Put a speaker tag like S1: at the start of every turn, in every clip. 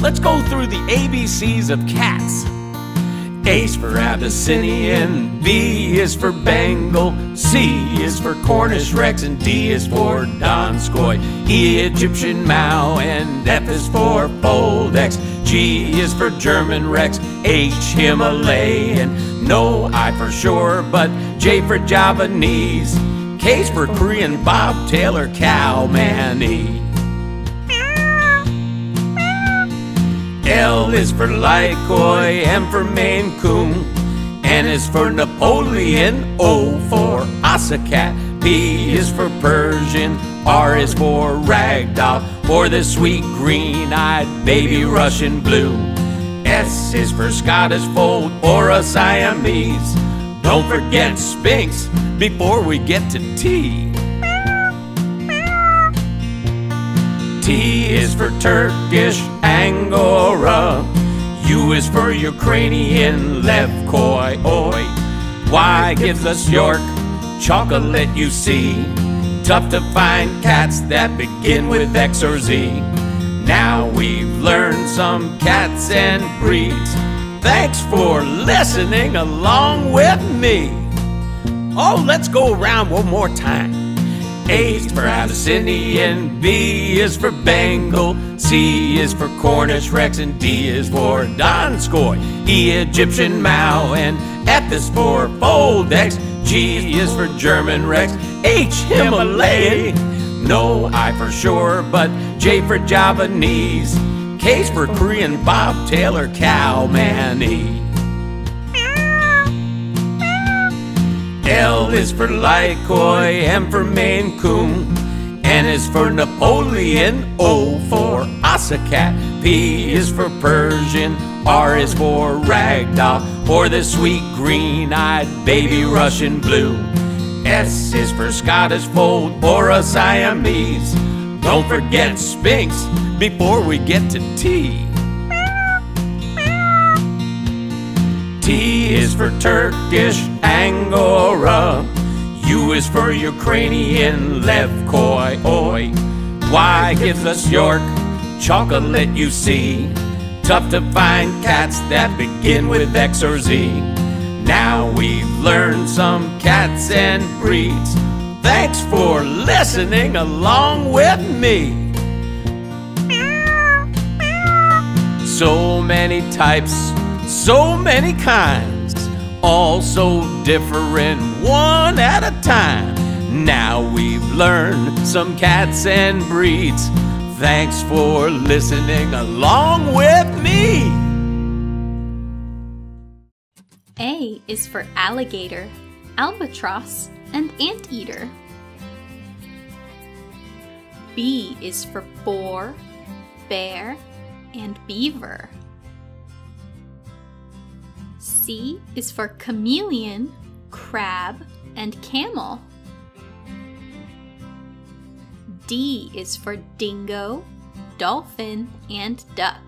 S1: Let's go through the ABCs of cats. A is for Abyssinian, B is for Bengal, C is for Cornish Rex, and D is for Donskoy. E Egyptian Mau, and F is for Foldex. G is for German Rex, H Himalayan, no I for sure, but J for Javanese. K's for Korean bobtail or Khao Manee. L is for Lykoi, M for Maine Coon, N is for Napoleon, O for Ocicat, P is for Persian, R is for Ragdoll, for the sweet green-eyed baby Russian blue. S is for Scottish Fold or a Siamese. Don't forget Sphynx before we get to T. T is for Turkish Angora. U is for Ukrainian Levkoi. Oi. Y gives us York, chocolate you see. Tough to find cats that begin with X or Z. Now we've learned some cats and breeds. Thanks for listening along with me. Oh, let's go around one more time. A is for Abyssinian, B is for Bengal, C is for Cornish Rex, and D is for Donskoy, E Egyptian Mau, and F is for Foldex, G is for German Rex, H Himalayan, no I for sure, but J for Javanese, K's for Korean bobtail or Khao Manee. L is for Lykoi, M for Maine Coon, N is for Napoleon, O for Ocicat, P is for Persian, R is for Ragdoll, for the sweet green-eyed baby Russian blue. S is for Scottish Fold or a Siamese. Don't forget Sphynx before we get to T. T is for Turkish Angora. U is for Ukrainian Levkoi. Oi. Y gives us York, chocolate you see. Tough to find cats that begin with X or Z. Now we've learned some cats and breeds. Thanks for listening along with me. So many types, so many kinds, all so different one at a time. Now we've learned some cats and breeds. Thanks for listening along with me.
S2: A is for alligator, albatross, and anteater. B is for boar, bear, and beaver. C is for chameleon, crab, and camel. D is for dingo, dolphin, and duck.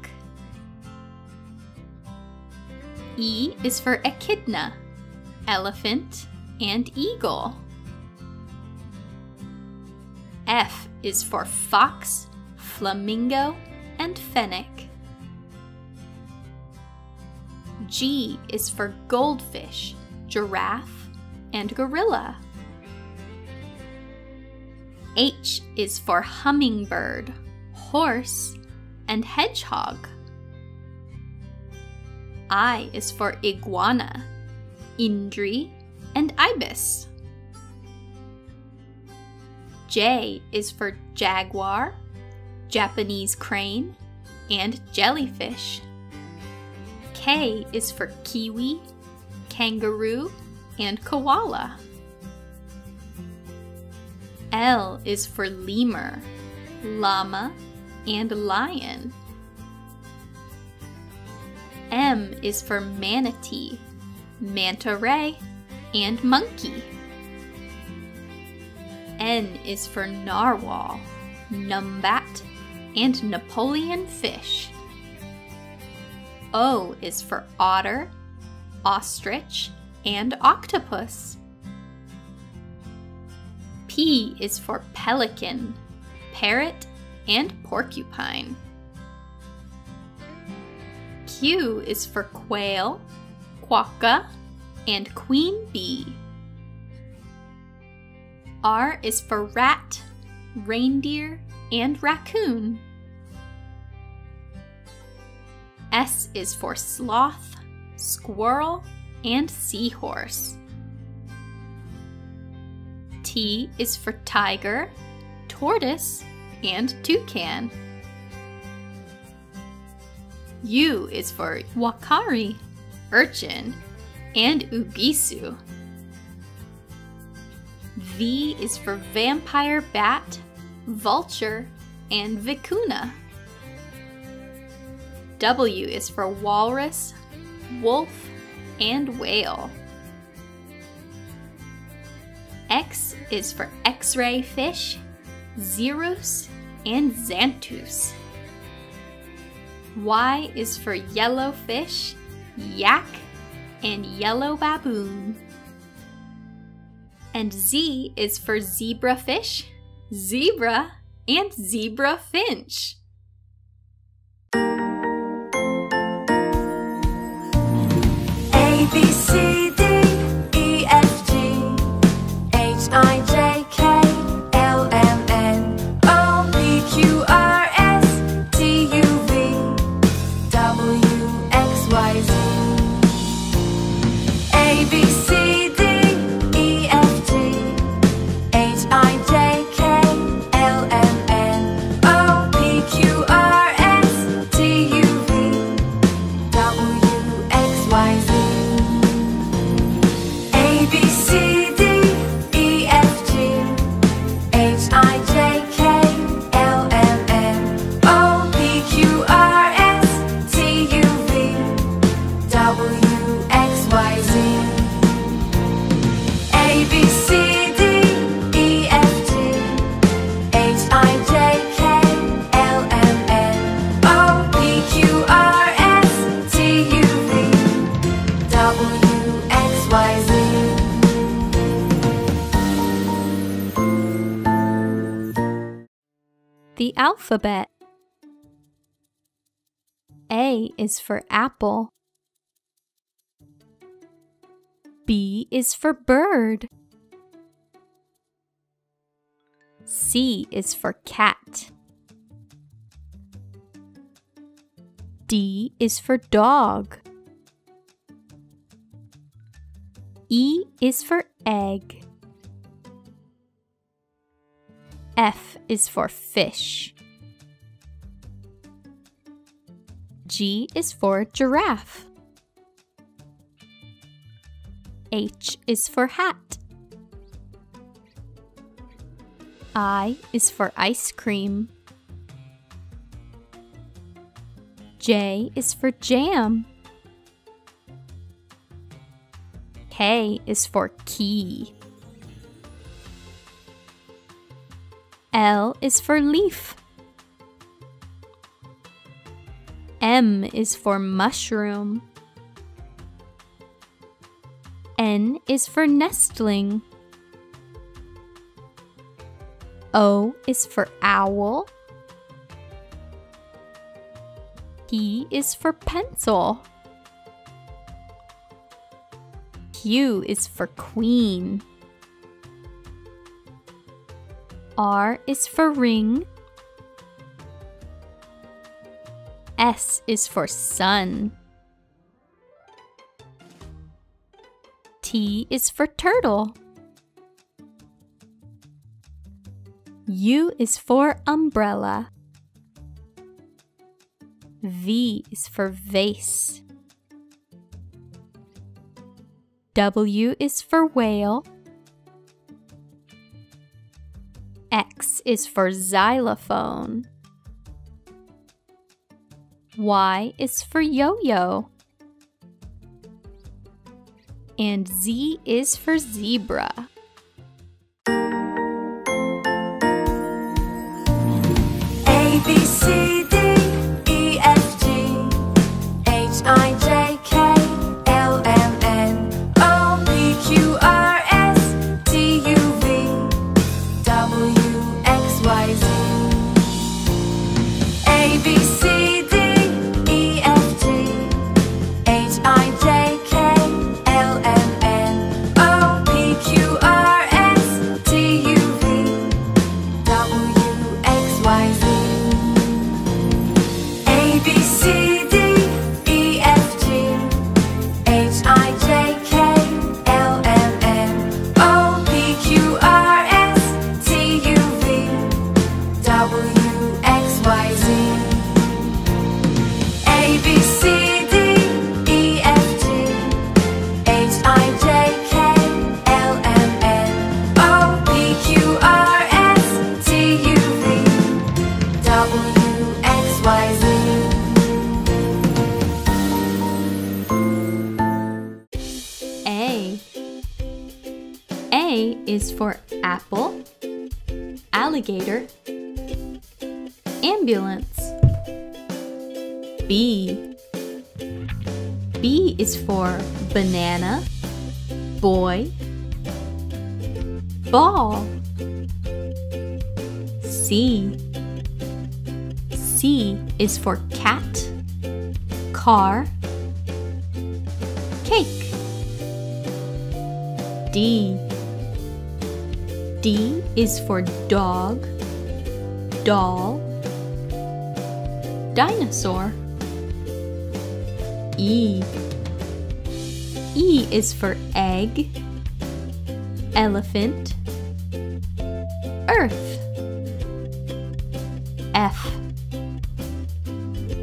S2: E is for echidna, elephant, and eagle. F is for fox, flamingo, and fennec. G is for goldfish, giraffe, and gorilla. H is for hummingbird, horse, and hedgehog. I is for iguana, indri, and ibis. J is for jaguar, Japanese crane, and jellyfish. K is for kiwi, kangaroo, and koala. L is for lemur, llama, and lion. M is for manatee, manta ray, and monkey. N is for narwhal, numbat, and Napoleon fish. O is for otter, ostrich, and octopus. P is for pelican, parrot, and porcupine. Q is for quail, quokka, and queen bee. R is for rat, reindeer, and raccoon. S is for sloth, squirrel, and seahorse. T is for tiger, tortoise, and toucan. U is for uakari, urchin, and ubisu. V is for vampire bat, vulture, and vicuna. W is for walrus, wolf, and whale. X is for X-ray fish, Xerus, and Xanthus. Y is for yellow fish, yak, and yellow baboon. And Z is for zebra fish, zebra, and zebra finch. Alphabet. A is for apple. B is for bird. C is for cat. D is for dog. E is for egg. F is for fish. G is for giraffe. H is for hat. I is for ice cream. J is for jam. K is for key. L is for leaf. M is for mushroom. N is for nestling. O is for owl. P is for pencil. Q is for queen. R is for ring. S is for sun. T is for turtle. U is for umbrella. V is for vase. W is for whale. X is for xylophone. Y is for yo yo. And Z is for zebra.
S3: B
S2: is for banana, boy, ball. C. C is for cat, car, cake. D. D is for dog, doll, dinosaur. E. E is for egg, elephant, earth. F.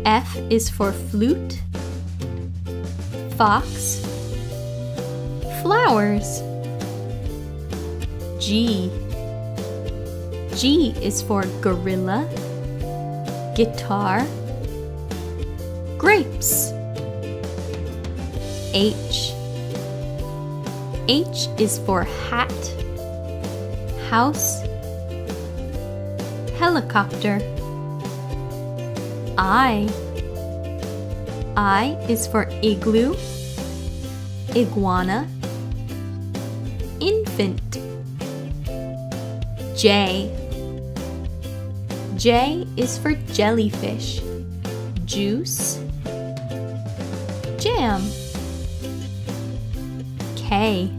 S2: F is for flute, fox, flowers. G. G is for gorilla, guitar, grapes. H. H is for hat, house, helicopter. I. I is for igloo, iguana, infant. J. J is for jellyfish, juice, jam. K.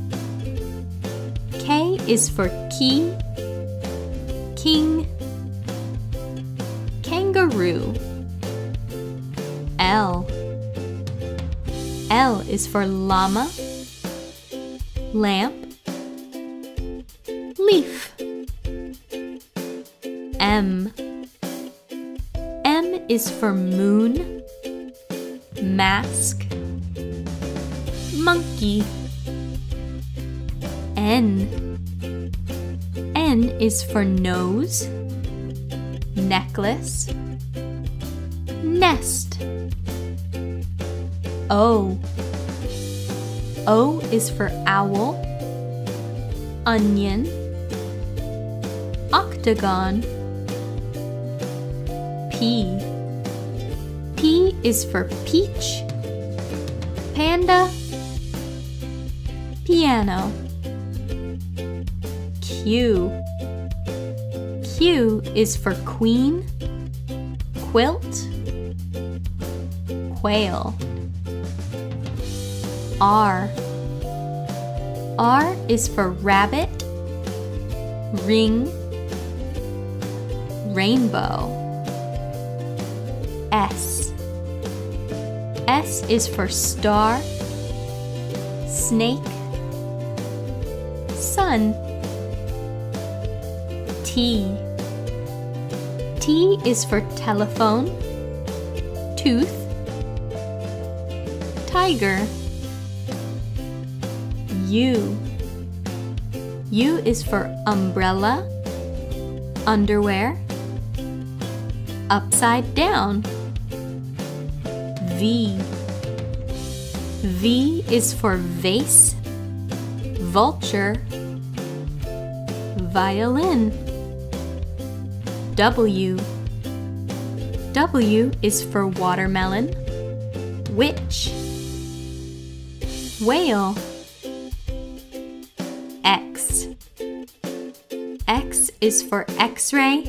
S2: Is for key, king, kangaroo. L. L is for llama, lamp, leaf. M. M is for moon, mask, monkey. N. N is for nose, necklace, nest. O. O is for owl, onion, octagon. P. P is for peach, panda, piano. Q. Q is for queen, quilt, quail. R. R is for rabbit, ring, rainbow. S. S is for star, snake, sun. T. T is for telephone, tooth, tiger. U. U is for umbrella, underwear, upside down. V. V is for vase, vulture, violin. W. W is for watermelon, witch, whale. X. X is for X ray,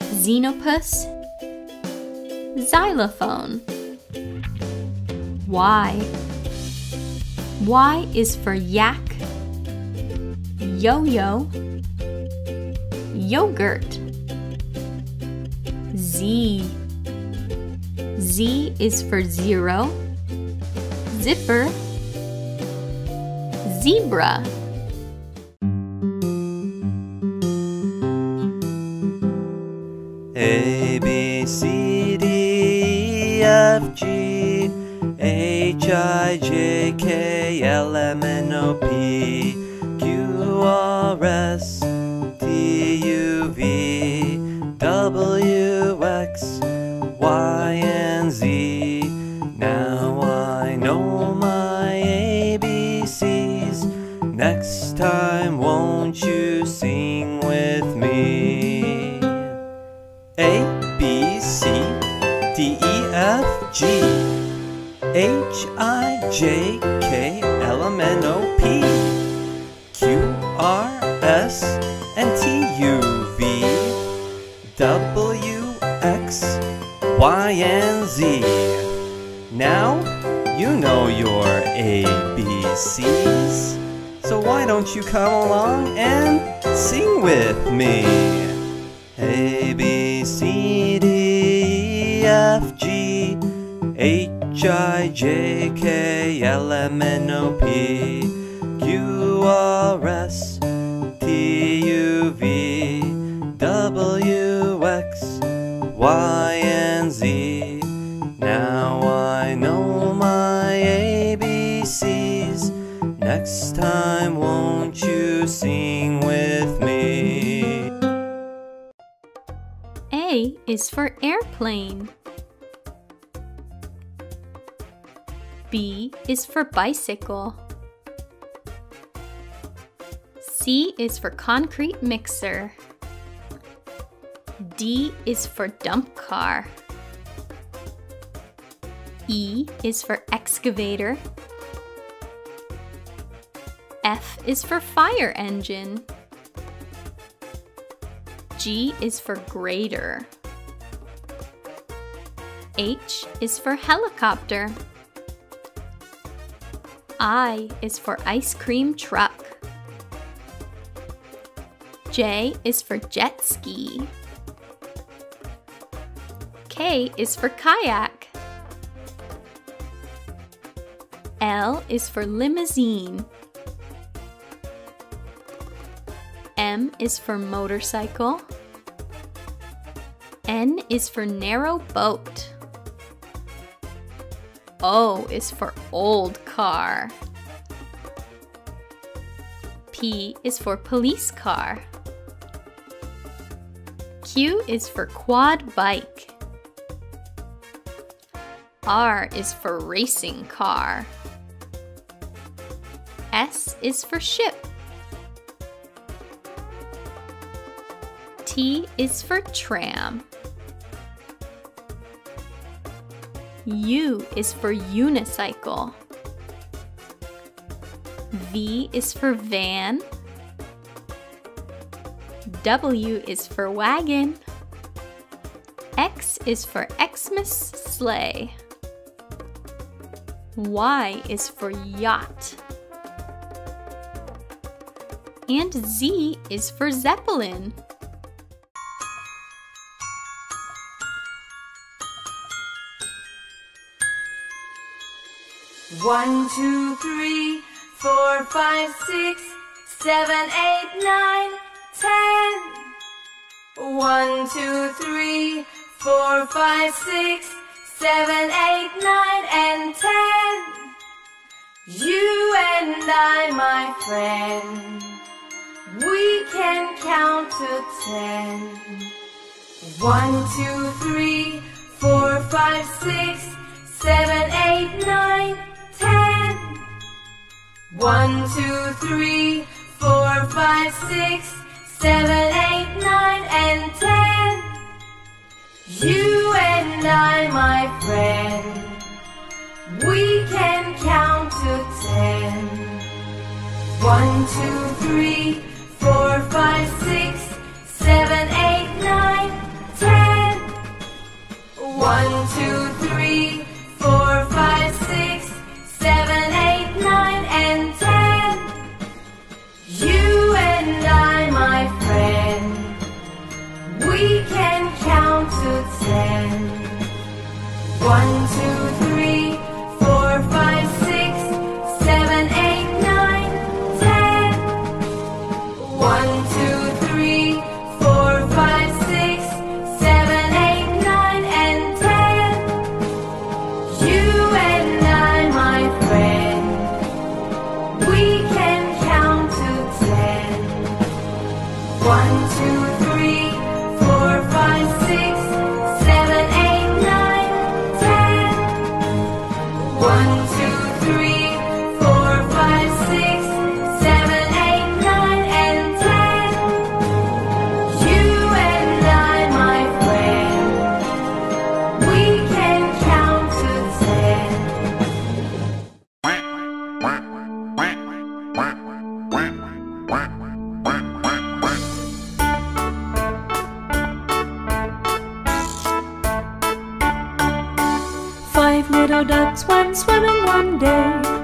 S2: xenopus, xylophone. Y. Y is for yak, yo yo, yogurt. Z. Z is for zero, zipper, zebra.
S4: A B C D E F G H I J K L M N O P W X Y and Z. Now you know your ABCs. So why don't you come along and sing with me? A B C D E F G H I J K L M N O P Q R S Y and Z. Now I know my ABCs. Next time, won't you sing with me?
S2: A is for airplane. B is for bicycle. C is for concrete mixer. D is for dump car. E is for excavator. F is for fire engine. G is for grader. H is for helicopter. I is for ice cream truck. J is for jet ski. Is for kayak. L is for limousine. M is for motorcycle. N is for narrow boat. O is for old car. P is for police car. Q is for quad bike. R is for racing car. S is for ship. T is for tram. U is for unicycle. V is for van. W is for wagon. X is for Xmas sleigh. Y is for yacht. And Z is for zeppelin.
S5: One, two, three, four, five, six, seven, eight, nine, ten. One, two, three, four, five, six, seven, eight, nine, and ten. You and I, my friend, we can count to ten. One, two, three, four, five, six, seven, eight, nine, ten. One, two, three, four, five, six, seven, eight, nine, and ten. You and I, my friend, we can count to ten. One, two, three, four, five, six, seven, eight, nine, ten. One, two, three, One, two,
S3: Meadow ducks went swimming one day.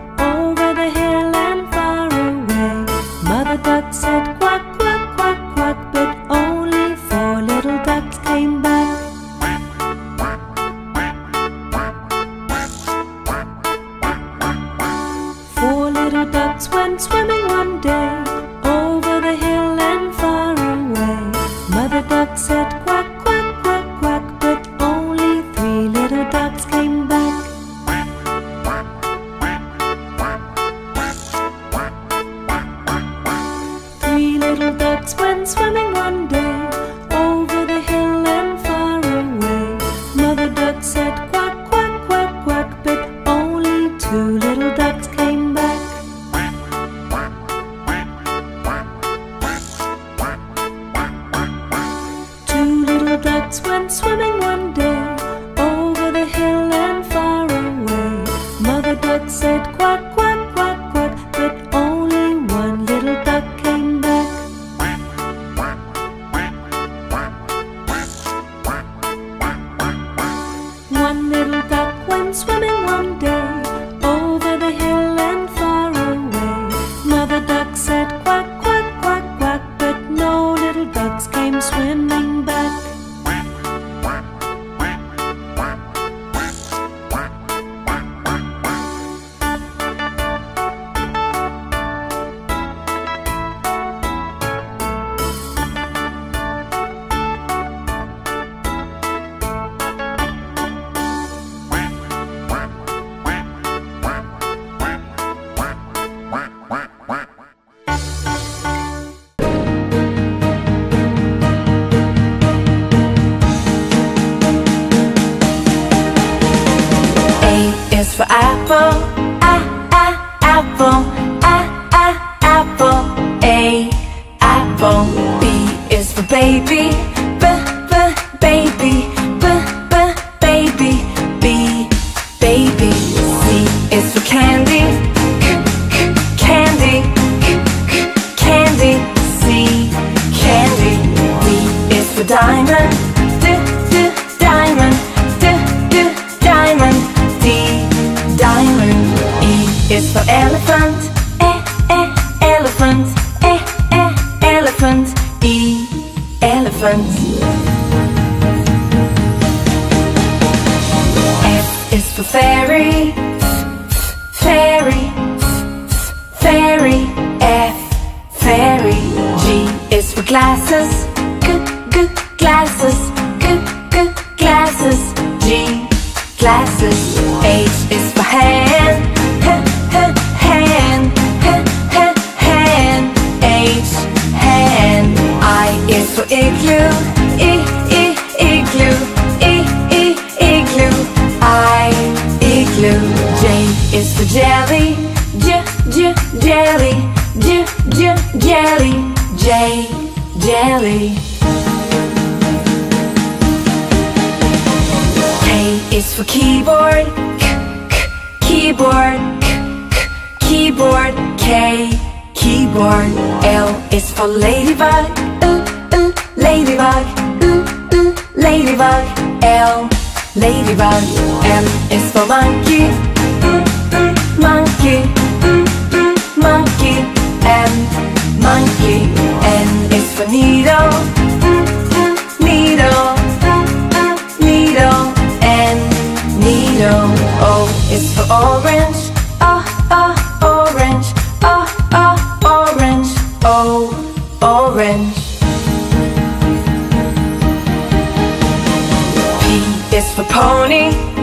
S5: elephant, eh, eh, elephant, eh, eh, elephant, e, elephant. jelly, j, j, jelly, j, jelly. K is for keyboard, k, k, keyboard, k, k, keyboard, K, keyboard. L is for ladybug, l, l, ladybug, l, l, ladybug, L, ladybug. M is for monkey, m, m, monkey monkey M, monkey N is for needle, needle, needle, needle. O is for orange, ah, ah, ah, orange, O, orange. P is for pony.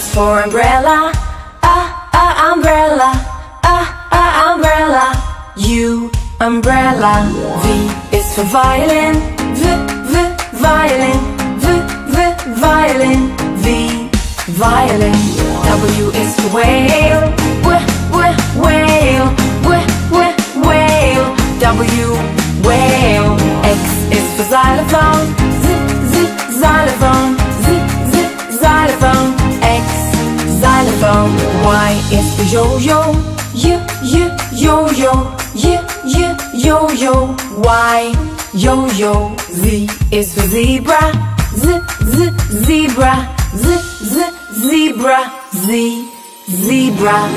S5: Is for umbrella. Ah, ah, umbrella. Ah, ah, umbrella. U, umbrella. V is for violin. V, v, violin. V, v, violin. V, violin. W is for whale. W, w, whale. W, w, whale. W, whale. X is for xylophone. Z, z, xylophone. Y is for yo-yo. Y, y, yo-yo. Y, y, yo-yo. Z is for zebra. Z, z, zebra. Z, z, zebra. Z, zebra.